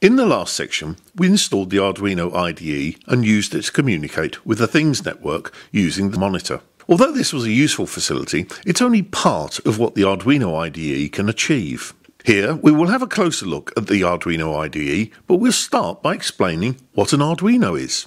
In the last section, we installed the Arduino IDE and used it to communicate with the Things network using the monitor. Although this was a useful facility, it's only part of what the Arduino IDE can achieve. Here, we will have a closer look at the Arduino IDE, but we'll start by explaining what an Arduino is.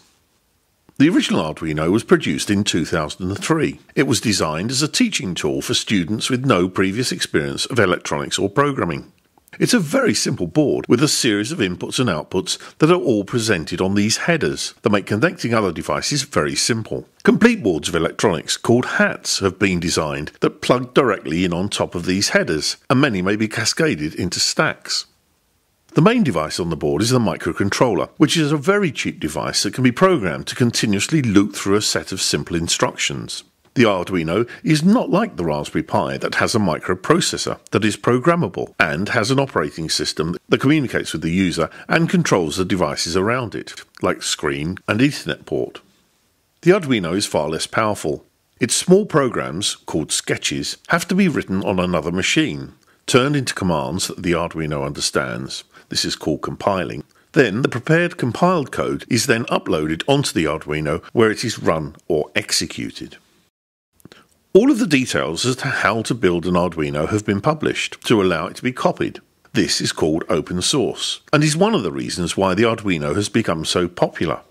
The original Arduino was produced in 2003. It was designed as a teaching tool for students with no previous experience of electronics or programming. It's a very simple board with a series of inputs and outputs that are all presented on these headers that make connecting other devices very simple. Complete boards of electronics called HATs have been designed that plug directly in on top of these headers, and many may be cascaded into stacks. The main device on the board is the microcontroller, which is a very cheap device that can be programmed to continuously loop through a set of simple instructions. The Arduino is not like the Raspberry Pi that has a microprocessor that is programmable and has an operating system that communicates with the user and controls the devices around it, like screen and Ethernet port. The Arduino is far less powerful. Its small programs, called sketches, have to be written on another machine, turned into commands that the Arduino understands. This is called compiling. Then the prepared compiled code is then uploaded onto the Arduino where it is run or executed. All of the details as to how to build an Arduino have been published to allow it to be copied. This is called open source, and is one of the reasons why the Arduino has become so popular.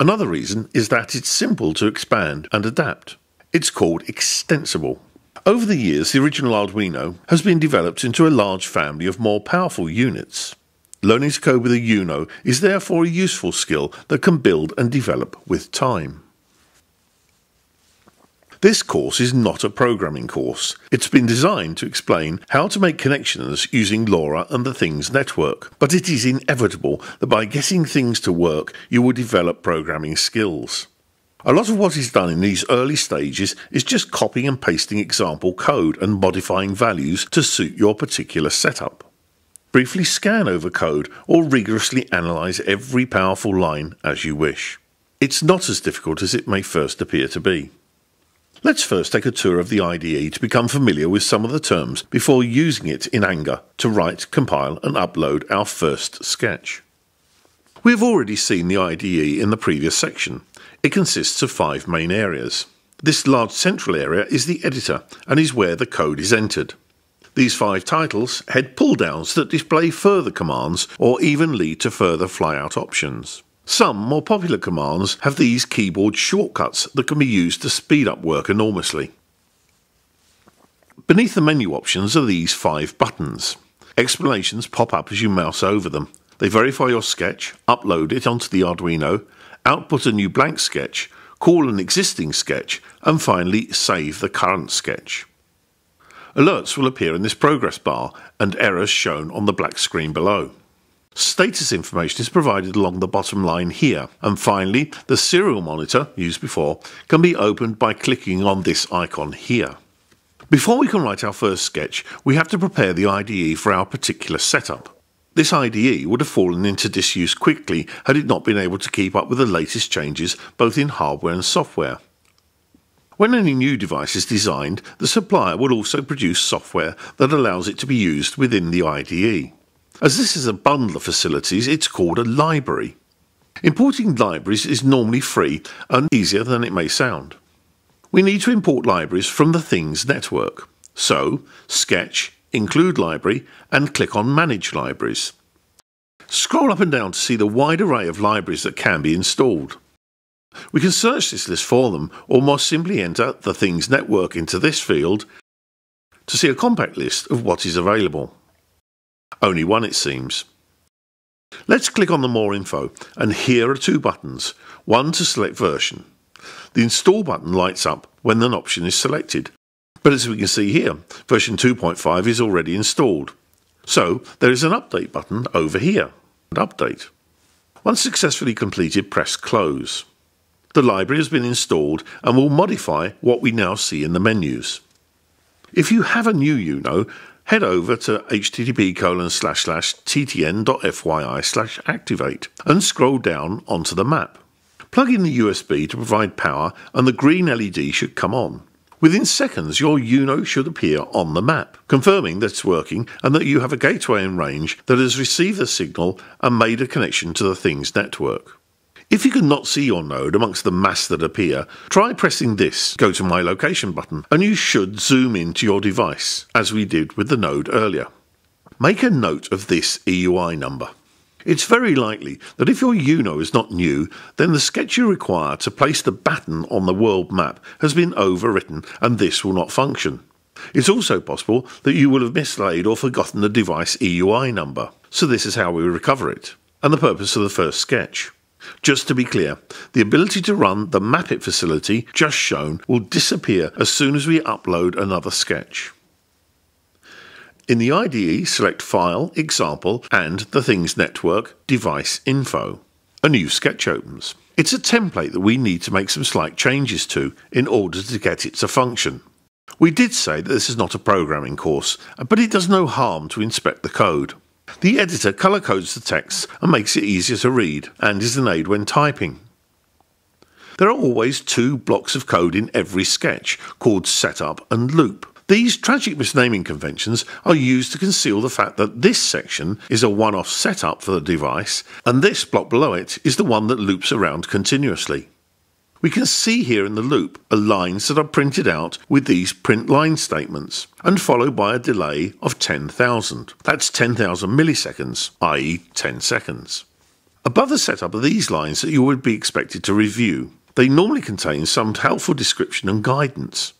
Another reason is that it's simple to expand and adapt. It's called extensible. Over the years, the original Arduino has been developed into a large family of more powerful units. Learning to code with a Uno is therefore a useful skill that can build and develop with time. This course is not a programming course. It's been designed to explain how to make connections using LoRa and the Things network. But it is inevitable that by getting things to work, you will develop programming skills. A lot of what is done in these early stages is just copying and pasting example code and modifying values to suit your particular setup. Briefly scan over code or rigorously analyze every powerful line as you wish. It's not as difficult as it may first appear to be. Let's first take a tour of the IDE to become familiar with some of the terms before using it in anger to write, compile and upload our first sketch. We have already seen the IDE in the previous section. It consists of five main areas. This large central area is the editor and is where the code is entered. These five titles head pull downs that display further commands or even lead to further flyout options. Some more popular commands have these keyboard shortcuts that can be used to speed up work enormously. Beneath the menu options are these five buttons. Explanations pop up as you mouse over them. They verify your sketch, upload it onto the Arduino, output a new blank sketch, call an existing sketch, and finally save the current sketch. Alerts will appear in this progress bar and errors shown on the black screen below. Status information is provided along the bottom line here. And finally, the serial monitor, used before, can be opened by clicking on this icon here. Before we can write our first sketch, we have to prepare the IDE for our particular setup. This IDE would have fallen into disuse quickly had it not been able to keep up with the latest changes both in hardware and software. When any new device is designed, the supplier will also produce software that allows it to be used within the IDE. As this is a bundle of facilities, it's called a library. Importing libraries is normally free and easier than it may sound. We need to import libraries from the Things network. So, Sketch, Include Library, and click on Manage Libraries. Scroll up and down to see the wide array of libraries that can be installed. We can search this list for them, or more simply enter the Things network into this field to see a compact list of what is available. Only one, it seems. Let's click on the More Info, and here are two buttons one to select version. The Install button lights up when an option is selected, but as we can see here, version 2.5 is already installed. So there is an Update button over here. And Update. Once successfully completed, press Close. The library has been installed and will modify what we now see in the menus. If you have a new Uno, head over to http colon slash slash ttn.fyi slash activate and scroll down onto the map. Plug in the USB to provide power and the green LED should come on. Within seconds, your UNO should appear on the map, confirming that it's working and that you have a gateway in range that has received the signal and made a connection to the Things network. If you cannot see your node amongst the mass that appear, try pressing this Go to My Location button and you should zoom into your device, as we did with the node earlier. Make a note of this EUI number. It's very likely that if your UNO is not new, then the sketch you require to place the baton on the world map has been overwritten and this will not function. It's also possible that you will have mislaid or forgotten the device EUI number, so this is how we recover it, and the purpose of the first sketch. Just to be clear, the ability to run the Mapit facility just shown will disappear as soon as we upload another sketch. In the IDE, select File, Example, and the Things Network, Device Info. A new sketch opens. It's a template that we need to make some slight changes to in order to get it to function. We did say that this is not a programming course, but it does no harm to inspect the code. The editor colour codes the text and makes it easier to read, and is an aid when typing. There are always two blocks of code in every sketch, called setup and loop. These tragic misnaming conventions are used to conceal the fact that this section is a one off setup for the device, and this block below it is the one that loops around continuously. We can see here in the loop are lines that are printed out with these print line statements and followed by a delay of 10,000. That's 10,000 milliseconds, i.e., 10 seconds. Above the setup are these lines that you would be expected to review. They normally contain some helpful description and guidance.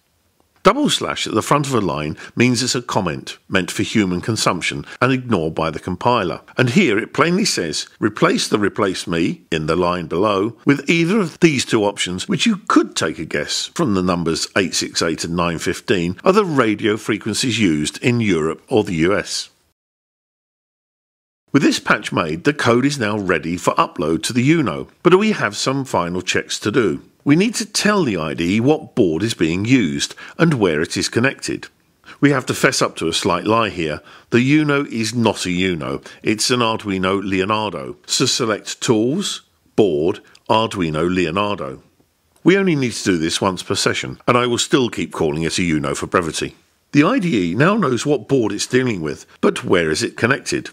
Double slash at the front of a line means it's a comment meant for human consumption and ignored by the compiler. And here it plainly says replace the replace me in the line below with either of these two options, which you could take a guess from the numbers 868 and 915 are the radio frequencies used in Europe or the US. With this patch made, the code is now ready for upload to the UNO, but we have some final checks to do. We need to tell the IDE what board is being used and where it is connected. We have to fess up to a slight lie here. The Uno is not a Uno, it's an Arduino Leonardo. So select Tools, Board, Arduino Leonardo. We only need to do this once per session, and I will still keep calling it a Uno for brevity. The IDE now knows what board it's dealing with, but where is it connected?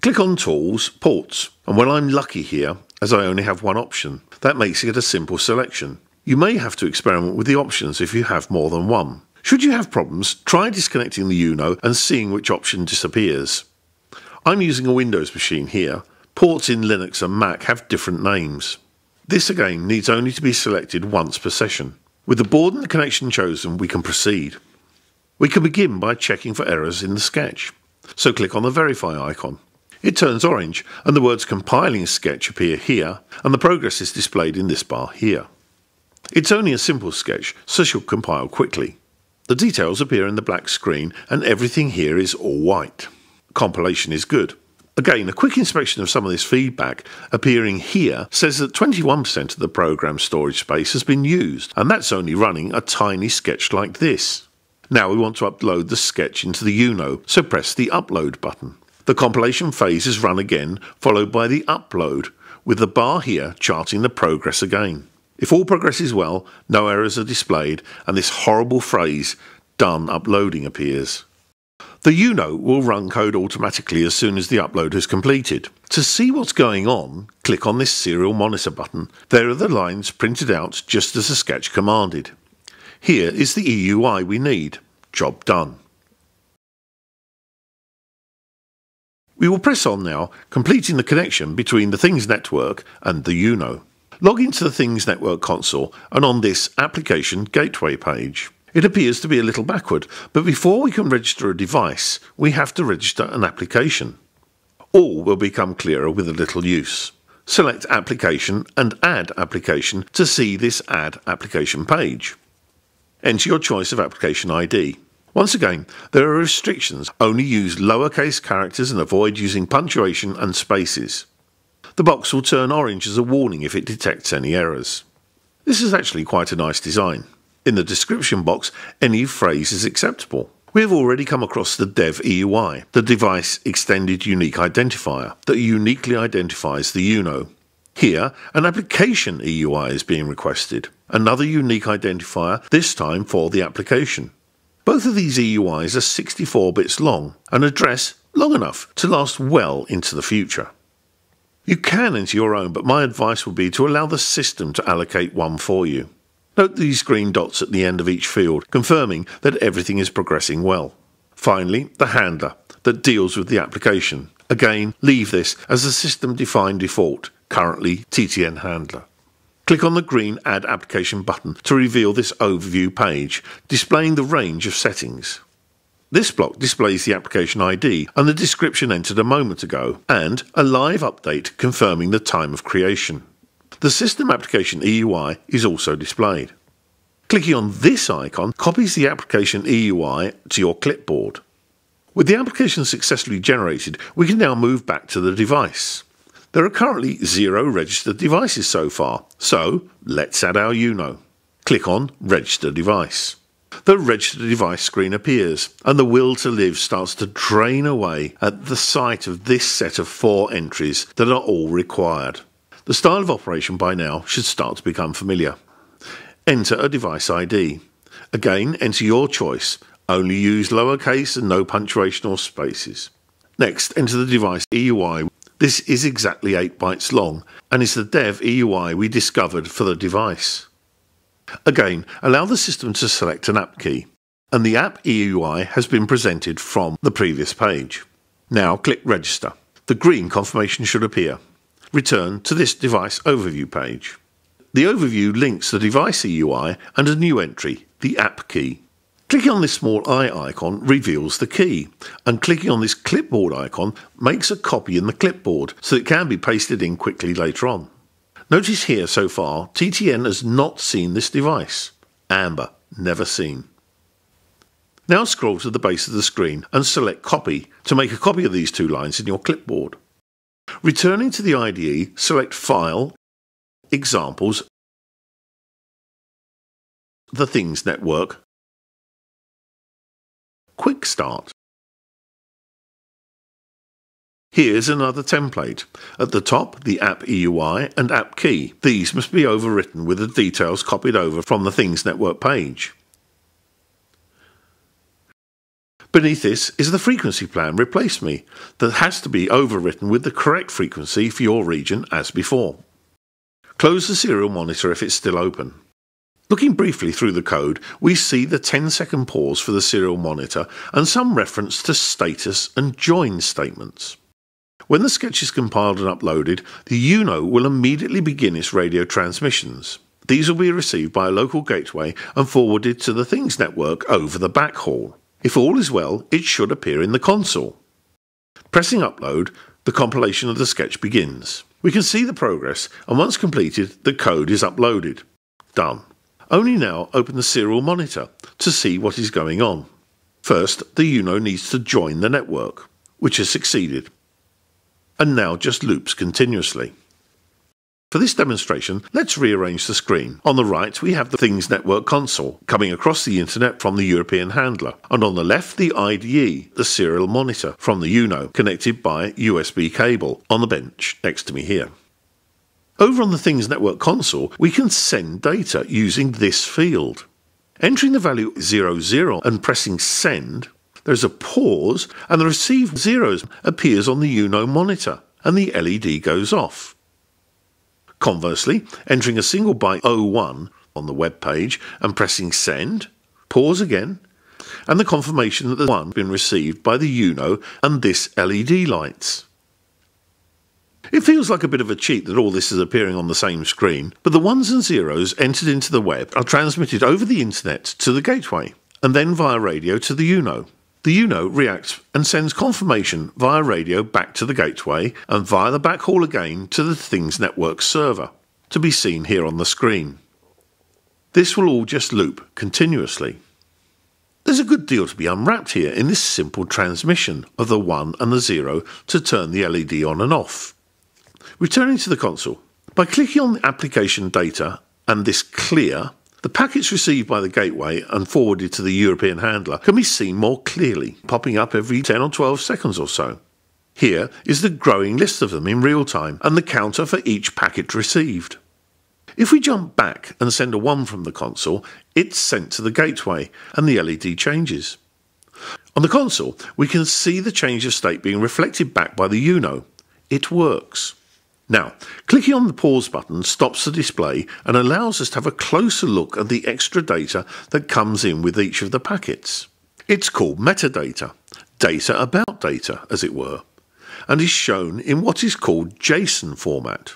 Click on Tools, Ports, and when I'm lucky here, as I only have one option. That makes it a simple selection. You may have to experiment with the options if you have more than one. Should you have problems, try disconnecting the UNO and seeing which option disappears. I'm using a Windows machine here. Ports in Linux and Mac have different names. This again needs only to be selected once per session. With the board and the connection chosen, we can proceed. We can begin by checking for errors in the sketch. So click on the verify icon. It turns orange, and the words compiling sketch appear here, and the progress is displayed in this bar here. It's only a simple sketch, so she'll compile quickly. The details appear in the black screen, and everything here is all white. Compilation is good. Again, a quick inspection of some of this feedback appearing here says that 21% of the program storage space has been used, and that's only running a tiny sketch like this. Now we want to upload the sketch into the UNO, so press the Upload button. The compilation phase is run again, followed by the upload, with the bar here charting the progress again. If all progresses well, no errors are displayed, and this horrible phrase, done uploading, appears. The UNO will run code automatically as soon as the upload is completed. To see what's going on, click on this serial monitor button. There are the lines printed out just as the sketch commanded. Here is the EUI we need. Job done. We will press on now, completing the connection between the Things Network and the UNO. Log into the Things Network console and on this Application Gateway page. It appears to be a little backward, but before we can register a device, we have to register an application. All will become clearer with a little use. Select Application and Add Application to see this Add Application page. Enter your choice of application ID. Once again, there are restrictions. Only use lowercase characters and avoid using punctuation and spaces. The box will turn orange as a warning if it detects any errors. This is actually quite a nice design. In the description box, any phrase is acceptable. We have already come across the Dev EUI, the device extended unique identifier, that uniquely identifies the UNO. Here, an application EUI is being requested, another unique identifier, this time for the application. Both of these EUIs are 64 bits long, an address long enough to last well into the future. You can enter your own, but my advice would be to allow the system to allocate one for you. Note these green dots at the end of each field, confirming that everything is progressing well. Finally, the handler that deals with the application. Again, leave this as a system defined default, currently TTN handler. Click on the green Add Application button to reveal this overview page, displaying the range of settings. This block displays the application ID and the description entered a moment ago, and a live update confirming the time of creation. The System Application EUI is also displayed. Clicking on this icon copies the application EUI to your clipboard. With the application successfully generated, we can now move back to the device. There are currently zero registered devices so far, so let's add our UNO. Click on Register Device. The Register Device screen appears, and the will to live starts to drain away at the sight of this set of four entries that are all required. The style of operation by now should start to become familiar. Enter a device ID. Again, enter your choice. Only use lowercase and no punctuation or spaces. Next, enter the device EUI this is exactly 8 bytes long and is the dev EUI we discovered for the device. Again, allow the system to select an app key, and the app EUI has been presented from the previous page. Now click Register. The green confirmation should appear. Return to this device overview page. The overview links the device EUI and a new entry, the app key. Clicking on this small eye icon reveals the key, and clicking on this clipboard icon makes a copy in the clipboard so it can be pasted in quickly later on. Notice here so far, TTN has not seen this device. Amber, never seen. Now scroll to the base of the screen and select Copy to make a copy of these two lines in your clipboard. Returning to the IDE, select File, Examples, the Things Network, Quick Start. Here's another template. At the top, the app EUI and app key. These must be overwritten with the details copied over from the Things Network page. Beneath this is the frequency plan Replace Me that has to be overwritten with the correct frequency for your region as before. Close the serial monitor if it's still open. Looking briefly through the code, we see the 10 second pause for the serial monitor and some reference to status and join statements. When the sketch is compiled and uploaded, the UNO will immediately begin its radio transmissions. These will be received by a local gateway and forwarded to the Things network over the backhaul. If all is well, it should appear in the console. Pressing upload, the compilation of the sketch begins. We can see the progress, and once completed, the code is uploaded. Done. Only now open the serial monitor to see what is going on. First, the UNO needs to join the network, which has succeeded, and now just loops continuously. For this demonstration, let's rearrange the screen. On the right, we have the Things Network console coming across the internet from the European handler, and on the left, the IDE, the serial monitor from the UNO, connected by USB cable on the bench next to me here. Over on the Things Network console, we can send data using this field. Entering the value 00 and pressing send, there's a pause and the received zeros appears on the UNO monitor and the LED goes off. Conversely, entering a single byte 01 on the web page and pressing send, pause again, and the confirmation that the 1 has been received by the UNO and this LED lights. It feels like a bit of a cheat that all this is appearing on the same screen, but the ones and zeros entered into the web are transmitted over the internet to the gateway, and then via radio to the UNO. The UNO reacts and sends confirmation via radio back to the gateway and via the backhaul again to the Things Network server, to be seen here on the screen. This will all just loop continuously. There's a good deal to be unwrapped here in this simple transmission of the 1 and the 0 to turn the LED on and off. Returning to the console, by clicking on the application data and this clear, the packets received by the gateway and forwarded to the European handler can be seen more clearly, popping up every 10 or 12 seconds or so. Here is the growing list of them in real time and the counter for each packet received. If we jump back and send a 1 from the console, it's sent to the gateway and the LED changes. On the console, we can see the change of state being reflected back by the UNO. It works. Now, clicking on the pause button stops the display and allows us to have a closer look at the extra data that comes in with each of the packets. It's called metadata, data about data, as it were, and is shown in what is called JSON format,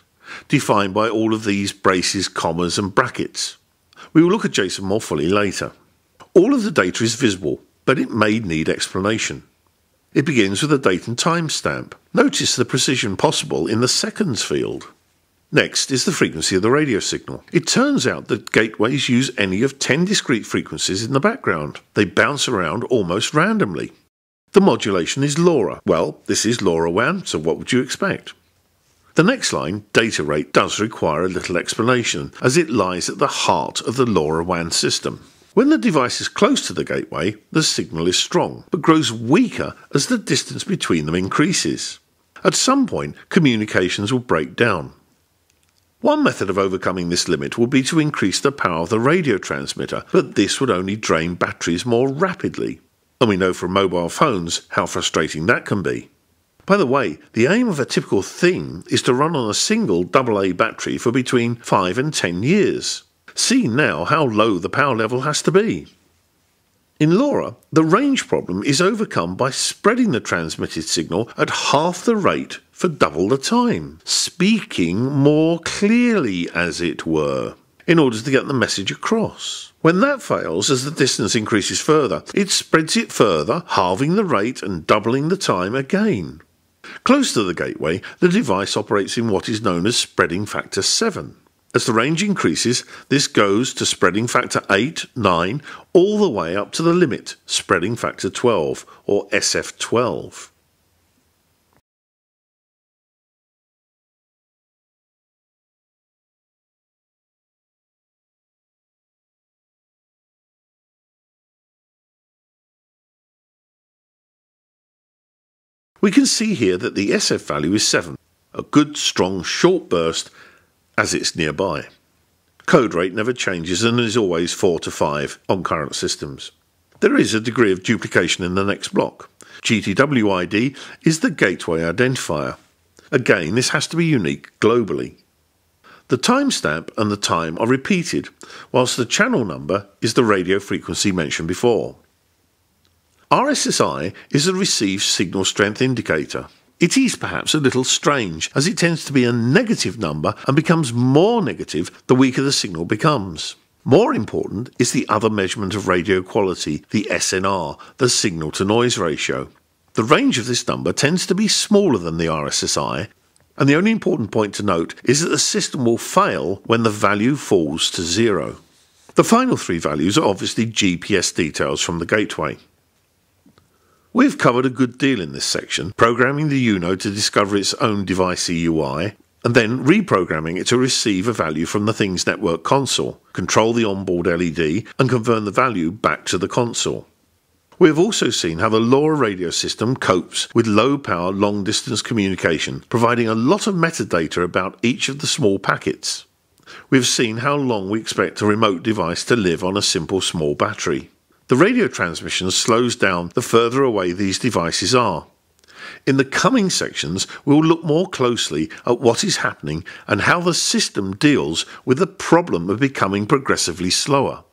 defined by all of these braces, commas, and brackets. We will look at JSON more fully later. All of the data is visible, but it may need explanation. It begins with a date and time stamp. Notice the precision possible in the seconds field. Next is the frequency of the radio signal. It turns out that gateways use any of 10 discrete frequencies in the background. They bounce around almost randomly. The modulation is LoRa. Well, this is LoRaWAN, so what would you expect? The next line, data rate, does require a little explanation, as it lies at the heart of the LoRaWAN system. When the device is close to the gateway, the signal is strong, but grows weaker as the distance between them increases. At some point, communications will break down. One method of overcoming this limit would be to increase the power of the radio transmitter, but this would only drain batteries more rapidly. And we know from mobile phones how frustrating that can be. By the way, the aim of a typical thing is to run on a single AA battery for between 5 and 10 years. See now how low the power level has to be. In LoRa, the range problem is overcome by spreading the transmitted signal at half the rate for double the time, speaking more clearly, as it were, in order to get the message across. When that fails, as the distance increases further, it spreads it further, halving the rate and doubling the time again. Close to the gateway, the device operates in what is known as spreading factor 7. As the range increases, this goes to spreading factor 8, 9, all the way up to the limit, spreading factor 12, or SF12. We can see here that the SF value is 7, a good strong short burst as it's nearby. Code rate never changes and is always 4 to 5 on current systems. There is a degree of duplication in the next block. GTWID is the gateway identifier. Again, this has to be unique globally. The timestamp and the time are repeated, whilst the channel number is the radio frequency mentioned before. RSSI is the received signal strength indicator. It is perhaps a little strange, as it tends to be a negative number and becomes more negative the weaker the signal becomes. More important is the other measurement of radio quality, the SNR, the signal to noise ratio. The range of this number tends to be smaller than the RSSI, and the only important point to note is that the system will fail when the value falls to zero. The final three values are obviously GPS details from the gateway. We've covered a good deal in this section, programming the UNO to discover its own device EUI, and then reprogramming it to receive a value from the Things Network console, control the onboard LED, and convert the value back to the console. We have also seen how the LoRa radio system copes with low power long distance communication, providing a lot of metadata about each of the small packets. We've seen how long we expect a remote device to live on a simple small battery. The radio transmission slows down the further away these devices are. In the coming sections, we will look more closely at what is happening and how the system deals with the problem of becoming progressively slower.